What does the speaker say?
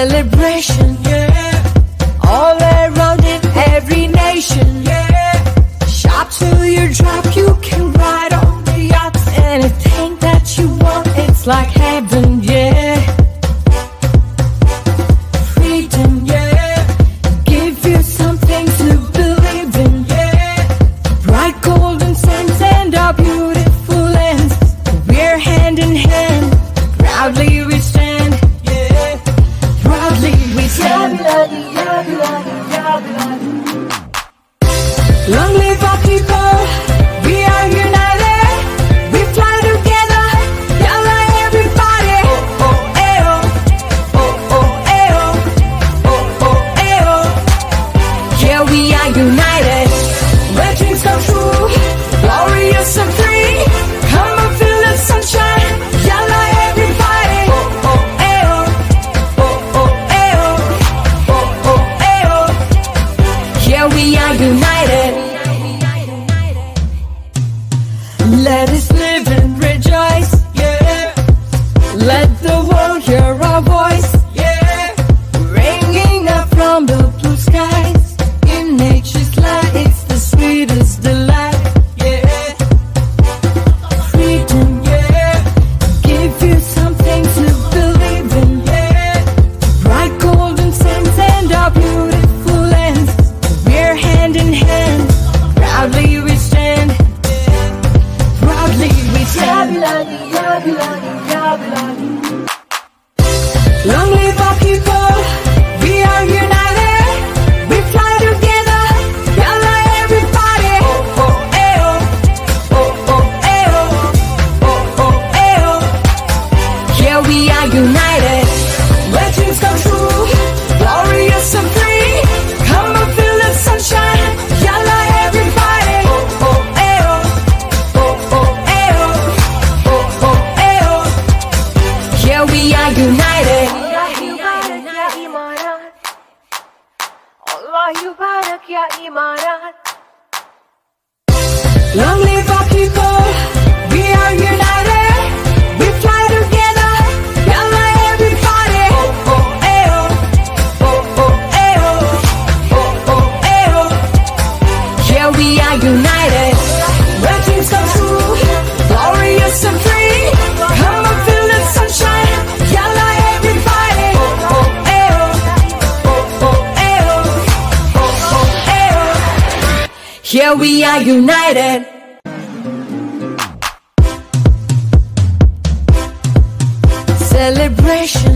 celebration. Yeah. All Yeah, we are united. we are united. Where dreams come true, glorious and free. Come and feel the sunshine, yalla everybody. Oh oh eh oh, oh oh eh oh, oh oh eh oh. Here we are united. Celebration